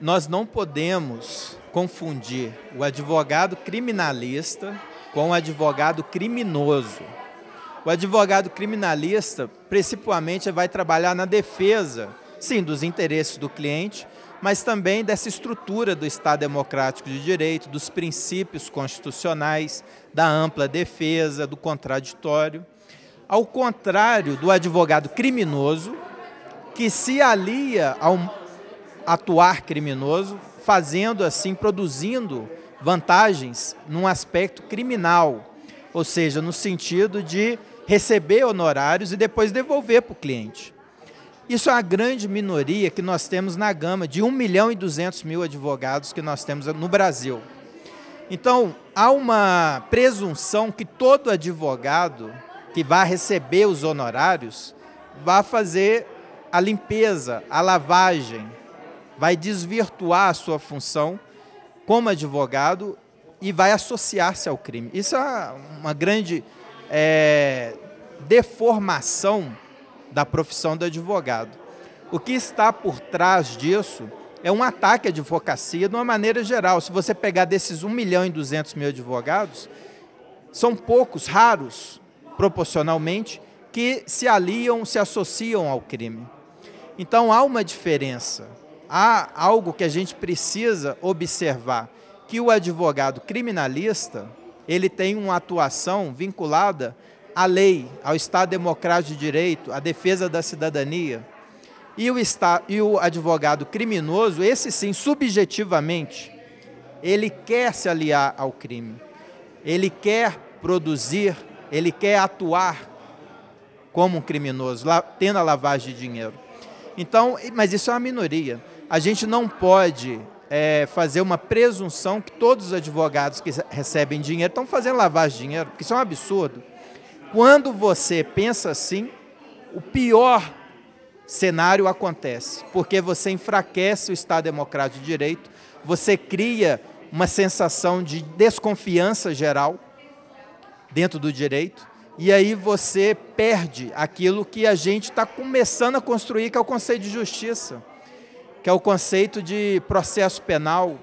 Nós não podemos confundir o advogado criminalista com o advogado criminoso. O advogado criminalista, principalmente, vai trabalhar na defesa, sim, dos interesses do cliente, mas também dessa estrutura do Estado Democrático de Direito, dos princípios constitucionais, da ampla defesa, do contraditório. Ao contrário do advogado criminoso, que se alia ao atuar criminoso, fazendo assim, produzindo vantagens num aspecto criminal, ou seja, no sentido de receber honorários e depois devolver para o cliente. Isso é uma grande minoria que nós temos na gama de 1 milhão e 200 mil advogados que nós temos no Brasil. Então, há uma presunção que todo advogado que vai receber os honorários vai fazer a limpeza, a lavagem, vai desvirtuar a sua função como advogado e vai associar-se ao crime. Isso é uma grande é, deformação da profissão do advogado. O que está por trás disso é um ataque à advocacia de uma maneira geral. Se você pegar desses 1 milhão e 200 mil advogados, são poucos, raros, proporcionalmente, que se aliam, se associam ao crime. Então há uma diferença. Há algo que a gente precisa observar, que o advogado criminalista, ele tem uma atuação vinculada à lei, ao Estado Democrático de Direito, à defesa da cidadania. E o, e o advogado criminoso, esse sim, subjetivamente, ele quer se aliar ao crime. Ele quer produzir, ele quer atuar como um criminoso, tendo a lavagem de dinheiro. Então, mas isso é uma minoria. A gente não pode é, fazer uma presunção que todos os advogados que recebem dinheiro estão fazendo lavagem de dinheiro, porque isso é um absurdo. Quando você pensa assim, o pior cenário acontece, porque você enfraquece o Estado Democrático de Direito, você cria uma sensação de desconfiança geral dentro do direito, e aí você perde aquilo que a gente está começando a construir, que é o conceito de justiça, que é o conceito de processo penal,